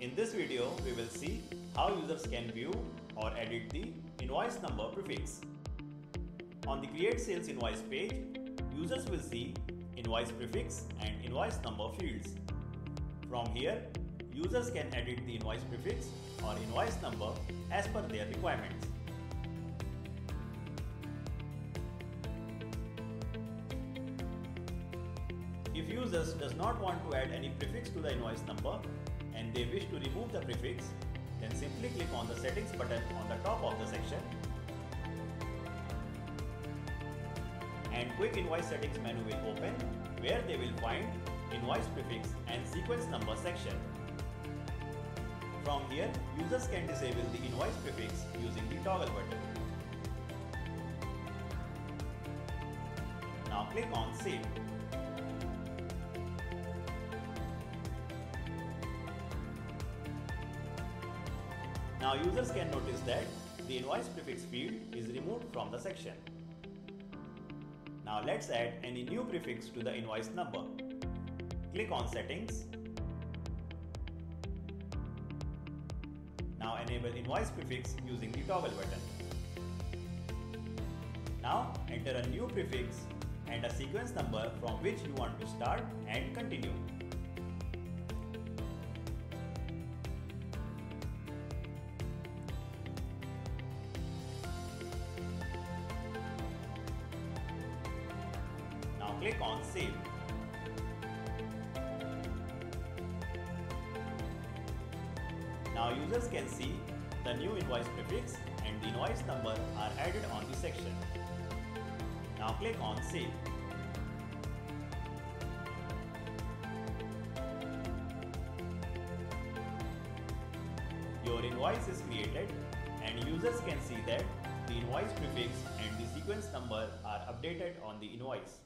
In this video, we will see how users can view or edit the invoice number prefix. On the Create Sales Invoice page, users will see invoice prefix and invoice number fields. From here, users can edit the invoice prefix or invoice number as per their requirements. If users does not want to add any prefix to the invoice number and they wish to remove the prefix, then simply click on the settings button on the top of the section and quick invoice settings menu will open where they will find invoice prefix and sequence number section. From here, users can disable the invoice prefix using the toggle button. Now click on Save. Now users can notice that the invoice prefix field is removed from the section. Now let's add any new prefix to the invoice number. Click on settings. Now enable invoice prefix using the toggle button. Now enter a new prefix and a sequence number from which you want to start and continue. Click on Save. Now users can see the new invoice prefix and the invoice number are added on the section. Now click on Save. Your invoice is created and users can see that the invoice prefix and the sequence number are updated on the invoice.